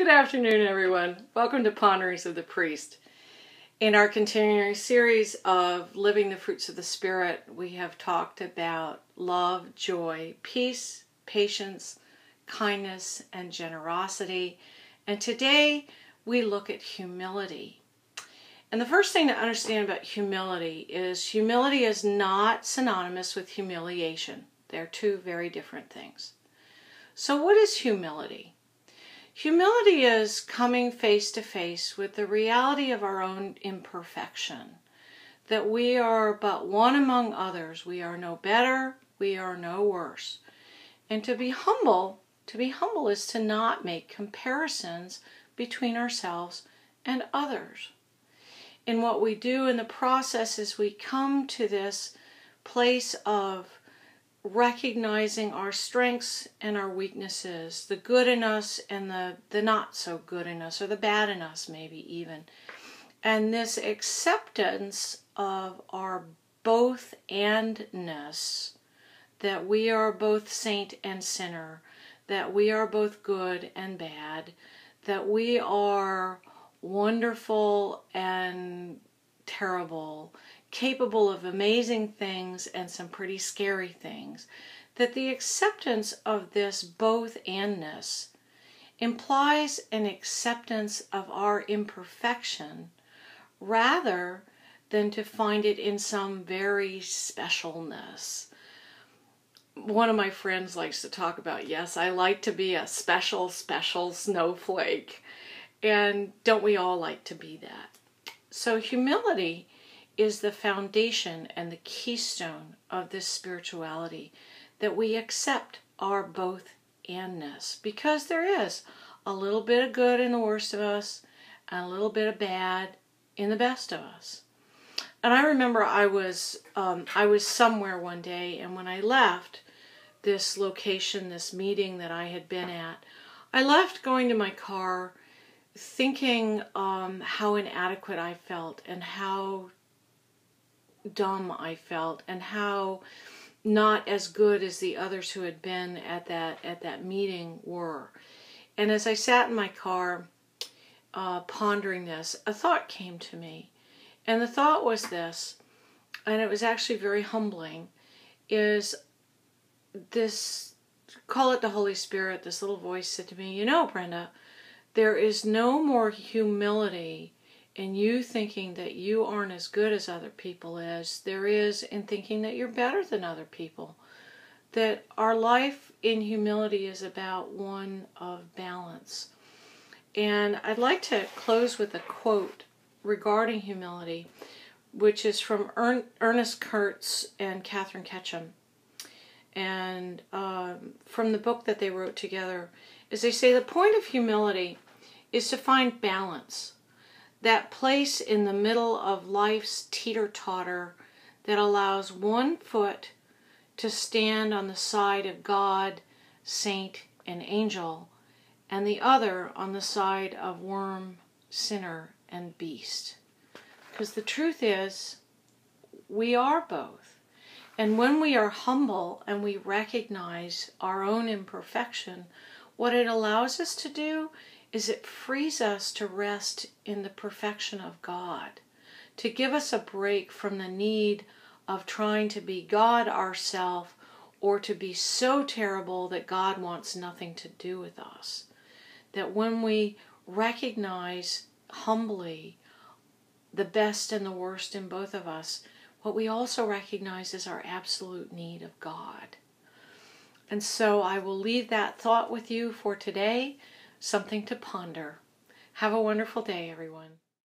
Good afternoon, everyone. Welcome to Ponderings of the Priest. In our continuing series of Living the Fruits of the Spirit, we have talked about love, joy, peace, patience, kindness, and generosity. And today we look at humility. And the first thing to understand about humility is humility is not synonymous with humiliation. They're two very different things. So, what is humility? Humility is coming face to face with the reality of our own imperfection, that we are but one among others. We are no better, we are no worse. And to be humble, to be humble is to not make comparisons between ourselves and others. And what we do in the process is we come to this place of recognizing our strengths and our weaknesses, the good in us and the, the not so good in us, or the bad in us, maybe even. And this acceptance of our both andness, that we are both saint and sinner, that we are both good and bad, that we are wonderful and terrible, capable of amazing things and some pretty scary things, that the acceptance of this both andness implies an acceptance of our imperfection rather than to find it in some very specialness. One of my friends likes to talk about, yes, I like to be a special, special snowflake. And don't we all like to be that? So, humility is the foundation and the keystone of this spirituality that we accept our both andness because there is a little bit of good in the worst of us and a little bit of bad in the best of us. And I remember I was um, I was somewhere one day, and when I left this location, this meeting that I had been at, I left going to my car, thinking um, how inadequate I felt and how dumb I felt and how not as good as the others who had been at that at that meeting were. And as I sat in my car uh, pondering this, a thought came to me. And the thought was this, and it was actually very humbling, is this call it the Holy Spirit, this little voice said to me, You know, Brenda, there is no more humility in you thinking that you aren't as good as other people as there is in thinking that you're better than other people. That our life in humility is about one of balance. And I'd like to close with a quote regarding humility, which is from Ernest Kurtz and Katherine Ketcham. And um, from the book that they wrote together, is they say the point of humility is to find balance that place in the middle of life's teeter totter that allows one foot to stand on the side of God, saint, and angel, and the other on the side of worm, sinner, and beast. Because the truth is, we are both. And when we are humble and we recognize our own imperfection, what it allows us to do is it frees us to rest in the perfection of God, to give us a break from the need of trying to be God ourself or to be so terrible that God wants nothing to do with us. That when we recognize humbly the best and the worst in both of us, what we also recognize is our absolute need of God. And so I will leave that thought with you for today something to ponder. Have a wonderful day, everyone.